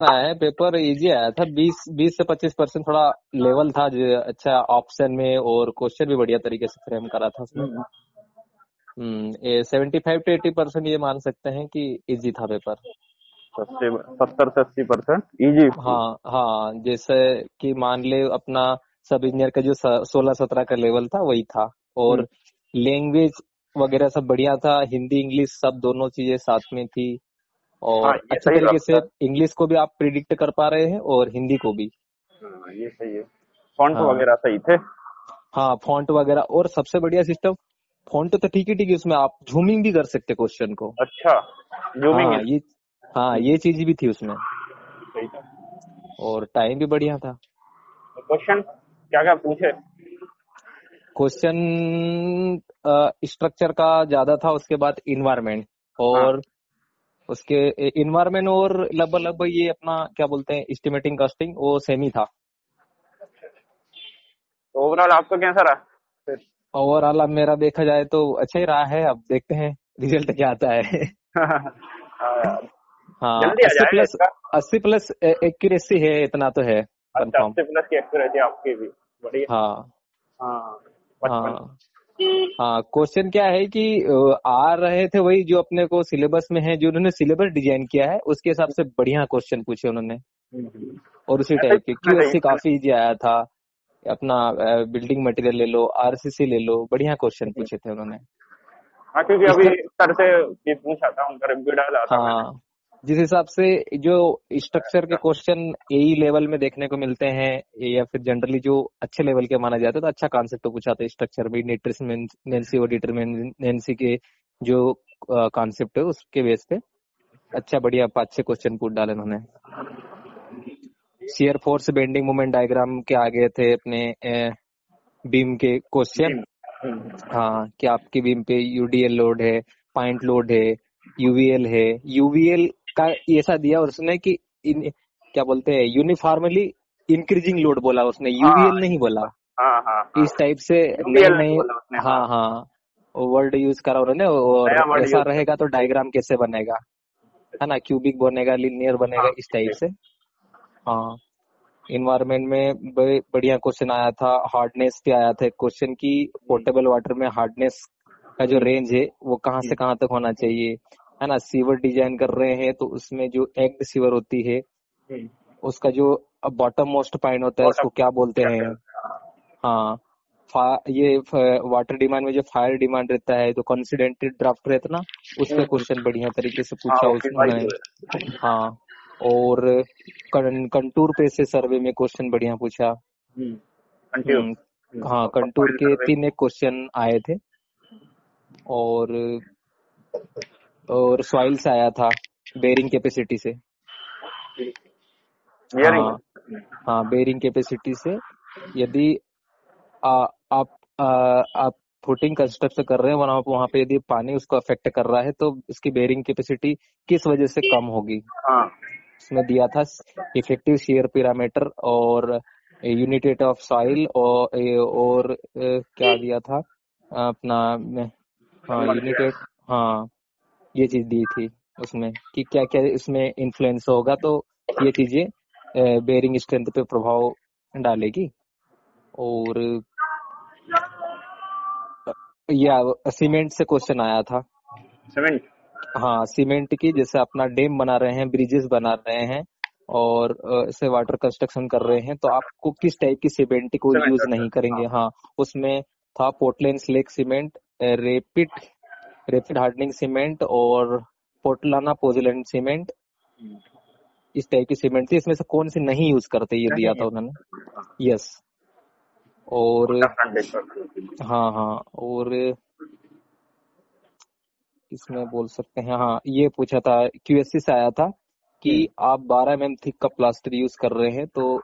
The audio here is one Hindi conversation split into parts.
आया है पेपर इजी आया था बीस बीस से पच्चीस परसेंट थोड़ा लेवल था जो अच्छा ऑप्शन में और क्वेश्चन भी बढ़िया तरीके से फ्रेम करा था उसमें। Hmm, hmm seventy five to eighty percent ये मान सकते हैं कि इजी था पेपर सत्तर से अस्सी परसेंट इजी हाँ हाँ जैसे कि मान ले अपना सब इंजीनियर का जो सोलह सत्रह का लेवल था वही था। और लैंग्वेज वगैरह सब बढ़िया था हिंदी इंग्लिश सब दोनों चीज़ें साथ में थी। और हाँ, अच्छे तरीके से इंग्लिश को भी आप प्रिडिक्ट कर पा रहे हैं और हिंदी को भी। हाँ, ये सही है। फॉन्ट हाँ। वगैरह सही थे? हाँ फॉन्ट वगैरह। और सबसे बढ़िया सिस्टम फॉन्ट तो ठीक ही ठीक है उसमें आप जूमिंग भी कर सकते क्वेश्चन को। अच्छा जूमिंग हाँ ये हाँ ये चीज़ भी थी उसमें। सही था। और टाइम भी बढ़िया था। क्वेश्चन क्या क्या पूछे? क्वेश्चन स्ट्रक्चर का ज़्यादा था उसके बाद इन्वायरमेंट और उसके इन्वायरमेंट और लगभग लगभग ये अपना क्या बोलते हैं एस्टिमेटिंग कास्टिंग वो सेम ही था। तो ओवरऑल आपको कैसा रहा? ओवरऑल अब मेरा देखा जाए तो अच्छा ही रहा है अब देखते हैं रिज़ल्ट क्या आता है। हाँ यार जल्दी आ अस्सी प्लस अस्सी प्लस एक्यूरेसी है इतना तो है अच्छा प्लस की एक्यूरेसी आपकी भी बढ़िया। हाँ। हाँ हाँ। हाँ क्वेश्चन क्या है कि आ रहे थे वही जो अपने को सिलेबस में है जो उन्होंने सिलेबस डिज़ाइन किया है उसके हिसाब से बढ़िया क्वेश्चन पूछे उन्होंने। और उसी टाइप के क्यूएससी चाहिए काफ़ी इजी आया था। अपना बिल्डिंग मटेरियल ले लो आरसीसी ले लो बढ़िया क्वेश्चन पूछे थे उन्होंने। हाँ क्योंकि अभी सर से पूछा था उनका रिव्यू डाला था हाँ। जिस हिसाब से जो स्ट्रक्चर के क्वेश्चन यही लेवल में देखने को मिलते हैं या फिर जनरली जो अच्छे लेवल के माना जाता है तो अच्छा कॉन्सेप्ट पूछा था स्ट्रक्चर में न्यूट्रिशनेंसी और डिटर्मिनेंसी के जो कॉन्सेप्ट है उसके बेस पे। अच्छा बढ़िया पाँच छह क्वेश्चन पूछ डाले उन्होंने shear force bending moment diagram के आगे थे अपने बीम के क्वेश्चन हम्म, हाँ। कि आपकी बीम पे यूडीएल लोड है पॉइंट लोड है यूवीएल है। यूवीएल का ऐसा दिया उसने कि इन क्या बोलते हैं यूनिफॉर्मली इंक्रीजिंग लोड बोला उसने यूवीएल हाँ नहीं बोला। हाँ हाँ हाँ। इस टाइप से नहीं बोला उसने हाँ हाँ। हाँ। वर्ड यूज़ करा उन्होंने और ऐसा रहेगा तो डायग्राम कैसे बनेगा? है ना? क्यूबिक बनेगा लिनियर बनेगा हाँ इस टाइप से। हाँ। इन्वायरमेंट में बढ़िया क्वेश्चन आया था हार्डनेस पे आया था क्वेश्चन की पोर्टेबल वाटर में हार्डनेस का जो रेंज है वो कहाँ से कहाँ तक होना चाहिए? है ना सीवर डिज़ाइन कर रहे हैं तो उसमें जो एग सीवर होती है हम्म, उसका जो बॉटम मोस्ट पॉइंट होता है उसको क्या बोलते हैं? हाँ? ये वाटर डिमांड में जो फायर डिमांड रहता है जो कॉन्सिडेंटेड ड्राफ्ट रहता ना उस पे क्वेश्चन बढ़िया तरीके से हाँ पूछा वो उसने हाँ। और कंटूर पे से सर्वे में क्वेश्चन बढ़िया पूछा। हम्म, हाँ कंटूर के तीन एक क्वेश्चन आए थे। और और सॉइल से आया था बेरिंग कैपेसिटी से। हाँ हाँ बेरिंग कैपेसिटी से। यदि आ, आप आ, आप फुटिंग कंस्ट्रक्ट कर रहे हैं वहाँ वहाँ पे यदि पानी उसको अफेक्ट कर रहा है तो उसकी बेरिंग कैपेसिटी किस वजह से कम होगी? हाँ। उसमें दिया था इफ़ेक्टिव शेयर पैरामीटर और यूनिटेट ऑफ़ सॉइल और और क्या दिया था? अपना हाँ यूनिटेट हाँ। ये चीज़ दी थी उसमें कि क्या क्या इसमें इन्फ्लुएंस होगा तो ये चीज़ें बेरिंग स्ट्रेंथ पे प्रभाव डालेगी। और या सीमेंट से क्वेश्चन आया था। सीमेंट हाँ सीमेंट की जैसे अपना डैम बना रहे हैं ब्रिजेस बना रहे हैं और ऐसे वाटर कंस्ट्रक्शन कर रहे हैं तो आपको किस टाइप की सीमेंट को यूज़ नहीं करेंगे? हाँ। हाँ उसमें था Portland slag cement rapid rapid hardening cement और पोर्टलाना पोजिलैंड सीमेंट इस टाइप की सीमेंट थी। इसमें से कौन सी नहीं यूज़ करते ये दिया था उन्होंने? यस और हाँ हाँ और इसमें बोल सकते हैं हाँ ये पूछा था क्यूएससी से आया था कि आप 12 एम थिक का प्लास्टर यूज़ कर रहे हैं तो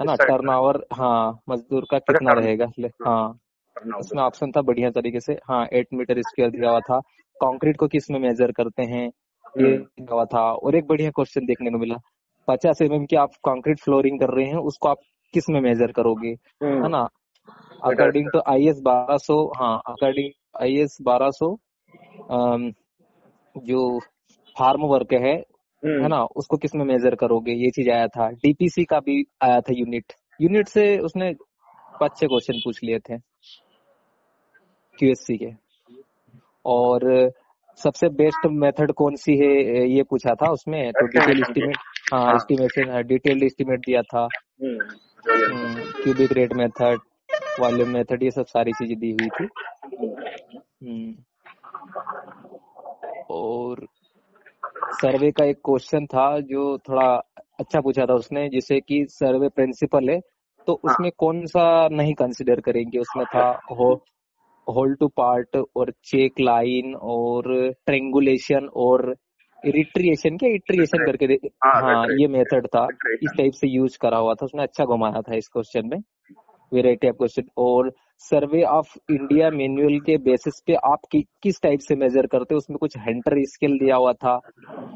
है ना टर्न ओवर हाँ मजदूर का कितना रहेगा? हाँ। करना होगा इसमें ऑप्शन था बढ़िया तरीके से। हाँ एट मीटर स्क्वायर दिया हुआ था। कंक्रीट को किसमें मेजर करते हैं ये दिया हुआ था। और एक बढ़िया क्वेश्चन देखने को मिला। पचास एम एम की आप कंक्रीट फ्लोरिंग कर रहे हैं उसको आप किसमें मेजर करोगे? हम्म, है ना? अकॉर्डिंग टू आई एस बारह सो हाँ अकॉर्डिंग आई एस बारह सो जो फार्म वर्क है हम्म, है ना? उसको किसमें मेजर करोगे? ये चीज़ आया था। डीपीसी का भी आया था यूनिट यूनिट से उसने पाँच छह क्वेश्चन पूछ लिए थे। क्यूएससी के। और सबसे बेस्ट मेथड कौन सी है ये पूछा था उसमें तो डिटेल एस्टिमेट हाँ हाँ। एस्टिमेशन डिटेल्ड एस्टिमेट दिया था। Cubic rate method volume method ये सब सारी चीज़ें दी हुई थी। हम्म। और सर्वे का एक क्वेश्चन था जो थोड़ा अच्छा पूछा था उसने जिसे कि सर्वे प्रिंसिपल है तो उसमें कौन सा नहीं कंसिडर करेंगे उसमें था हो होल टू पार्ट और चेक लाइन और ट्रेंगुलेशन और रिट्रिएशन क्या इट्रिएशन करके दे हाँ, हाँ ये मेथड था। इस टाइप से यूज़ करा हुआ था। उसने अच्छा घुमाया था इस क्वेश्चन में। वेराइटी ऑफ़ क्वेश्चन और सर्वे ऑफ़ इंडिया मैनुअल के बेसिस पे आप कि, किस टाइप से मेजर करते हो? उसमें कुछ हंटर स्केल दिया हुआ था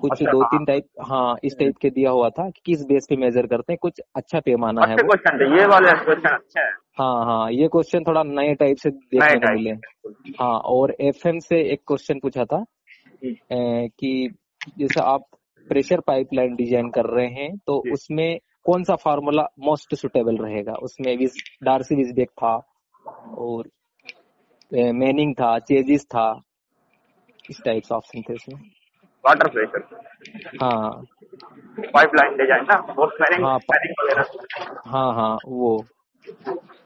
कुछ अच्छा, दो हाँ। तीन टाइप हाँ इस टाइप के दिया हुआ था कि किस बेस पे मेजर करते हैं कुछ अच्छा पैमाना है क्वेश्चन ये वाले क्वेश्चन अच्छे हैं। हाँ हाँ ये क्वेश्चन थोड़ा नए टाइप से देखने को मिले। हाँ और एफएम से एक क्वेश्चन पूछा था कि जैसे आप प्रेशर पाइपलाइन डिज़ाइन कर रहे हैं तो उसमें कौन सा फार्मूला मोस्ट सुटेबल रहेगा? उसमें डार्सी विजबेक था और मैनिंग था चेजिस था इस टाइप से ऑप्शन थे इसमें वाटर प्रेशर हाँ। पाइपलाइन डिज़ाइन ना हाँ, हाँ हाँ वो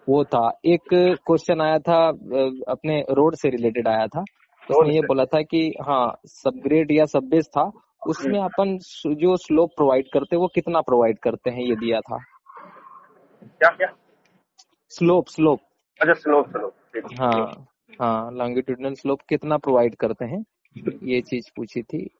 वो था। एक क्वेश्चन आया था अपने रोड से रिलेटेड आया था। उसने ये बोला था कि हाँ सबग्रेड या सब बेस था उसमें अपन जो स्लोप प्रोवाइड करते हैं वो कितना प्रोवाइड करते हैं ये दिया था। क्या क्या? स्लोप स्लोप अच्छा स्लोप स्लोप हाँ हाँ लॉन्गिट्यूडनल स्लोप कितना प्रोवाइड करते हैं? ये चीज़ पूछी थी।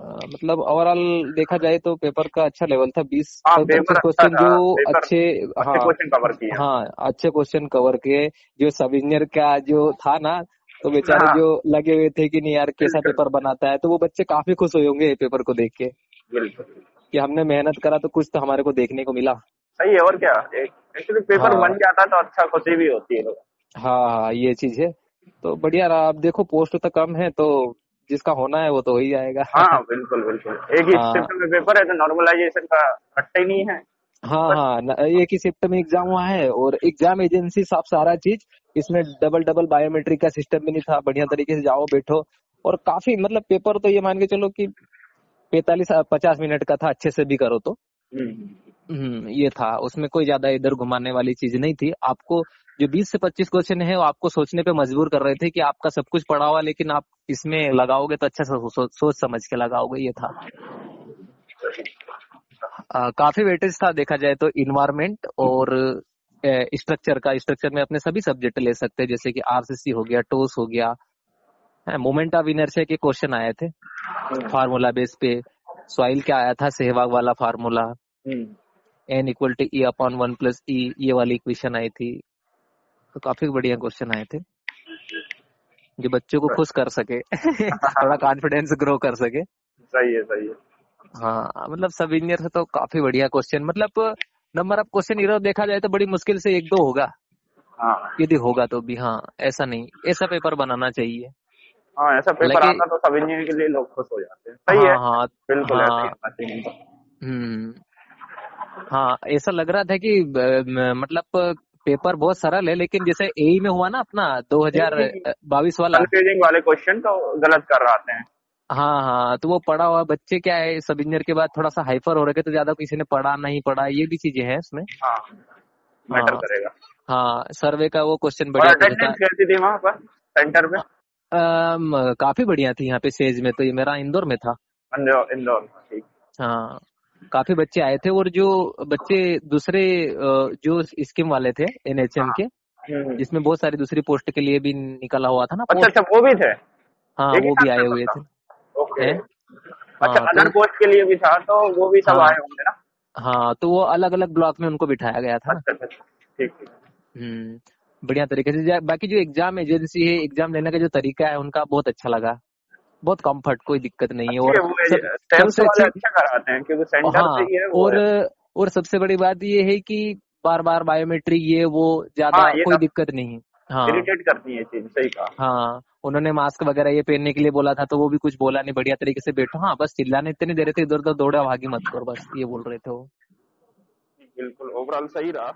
अ, मतलब ओवरऑल देखा जाए तो पेपर का अच्छा लेवल था बीस हाँ, पच्चीस पेपर अच्छा क्वेश्चन जो पेपर अच्छे हाँ क्वेश्चन कवर किए। हाँ अच्छे क्वेश्चन कवर किए। जो सब इंजीनियर का जो था ना तो बेचारे हाँ। जो लगे हुए थे कि नहीं यार कैसा पेपर बनाता है तो वो बच्चे काफ़ी खुश हुए होंगे पेपर को देख के। बिल्कुल। कि हमने मेहनत करा तो कुछ तो हमारे को देखने को मिला। सही है और क्या? एक्चुअली पेपर हाँ। बन जाता तो अच्छा खुशी भी होती है हाँ हाँ ये चीज़ है। तो बढ़िया रहा। अब देखो पोस्ट तो कम है तो जिसका होना है वो तो हो ही जाएगा। हाँ बिल्कुल बिल्कुल। एक ही हाँ। शिफ्ट में पेपर है तो नॉर्मलाइजेशन का कट्टा ही नहीं है। हाँ पर... हाँ एक ही शिफ्ट में एग्ज़ाम हुआ है और एग्ज़ाम एजेंसी साफ़ सारा चीज़ इसमें डबल डबल बायोमेट्रिक का सिस्टम भी नहीं था। बढ़िया तरीके से जाओ बैठो। और काफ़ी मतलब पेपर तो ये मान के चलो कि पैतालीस पचास मिनट का था अच्छे से भी करो तो। हम्म, हम्म, ये था। उसमें कोई ज़्यादा इधर घुमाने वाली चीज़ नहीं थी। आपको जो 20 से 25 क्वेश्चन है वो आपको सोचने पे मजबूर कर रहे थे कि आपका सब कुछ पढ़ा हुआ लेकिन आप इसमें लगाओगे तो अच्छा से सो, सोच समझ के लगाओगे ये था। आ, काफ़ी वेटेज था देखा जाए तो इन्वायरमेंट और स्ट्रक्चर का। स्ट्रक्चर में अपने सभी सब्जेक्ट ले सकते हैं जैसे कि आरसीसी हो गया टोस हो गया। मोमेंट ऑफ़ इनर्शिया के क्वेश्चन आए थे। हम्म, फार्मूला बेस पे। सॉइल क्या आया था? सहवाग वाला formula hmm, n equal to e upon one plus e ये वाली इक्वेशन आई थी। तो काफ़ी बढ़िया क्वेश्चन आए थे। जो बच्चों को खुश कर सके थोड़ा कॉन्फिडेंस ग्रो कर सके। सही है सही है। हाँ मतलब सब इंजीनियर से तो काफ़ी बढ़िया क्वेश्चन मतलब नंबर ऑफ़ क्वेश्चन इधर देखा जाए तो बड़ी मुश्किल से एक दो होगा। हाँ। यदि होगा तो भी हाँ ऐसा नहीं। ऐसा पेपर बनाना चाहिए। हाँ ऐसा पेपर आता तो सब इंजीनियर के लिए लोग खुश हो जाते हैं। सही हाँ, है। हाँ बिल्कुल ही। हाँ। हम्म। हाँ ऐसा लग रहा था कि मतलब पेपर बहुत सरल है लेकिन जैसे एई में हुआ ना अपना 2022 वाला। कंफ्यूजिंग वाले क्वेश्चन तो गलत कर रहे हैं हाँ हाँ तो वो पढ़ा हुआ बच्चे क्या है सब इंजीनियर के बाद थोड़ा सा हाइपर हो रहे तो ज़्यादा किसी ने पढ़ा नहीं पढ़ा ये भी चीज़ें हैं इसमें। हाँ मैटर हाँ। करेगा। हाँ सर्वे का वो क्वेश्चन बढ़िया थी वहाँ पर सेंटर में काफ़ी बढ़िया थी यहाँ पे सेज में तो ये मेरा इंदौर में था। इंदौर इंदौर ठीक। हाँ। काफ़ी बच्चे आए थे और जो बच्चे दूसरे जो स्कीम वाले थे एनएचएम के हम्म। जिसमें बहुत सारी दूसरी पोस्ट के लिए भी निकला हुआ था ना अच्छा अच्छा वो भी थे? हाँ वो भी आए हुए थे। ओके। अच्छा हाँ, अदर तो- पोस्ट के लिए भी था तो वो भी सब हाँ। आए होंगे ना? हाँ तो वो अलग अलग ब्लॉक में उनको बिठाया गया था अच्छा अच्छा अच्छा। ठीक हम्म बढ़िया तरीके से। बाकी जो एग्ज़ाम एजेंसी है एग्ज़ाम लेने का जो तरीका है उनका बहुत अच्छा लगा। बहुत कंफर्ट कोई दिक्कत नहीं है। और सबसे अच्छा कराते हैं क्योंकि सेंटर हाँ से ही है और है। और सबसे बड़ी बात ये है कि बार बार बायोमेट्रिक ये वो ज़्यादा हाँ, कोई दिक्कत नहीं। हाँ। इरिटेट करती है चीज़ सही कहा। हाँ उन्होंने मास्क वगैरह ये पहनने के लिए बोला था तो वो भी कुछ बोला नहीं बढ़िया तरीके से बैठो। हाँ बस चिल्लाने इतने दे रहे थे इधर उधर दौड़ा भागी मत करो बस ये बोल रहे थे वो। बिल्कुल ओवरऑल सही रहा।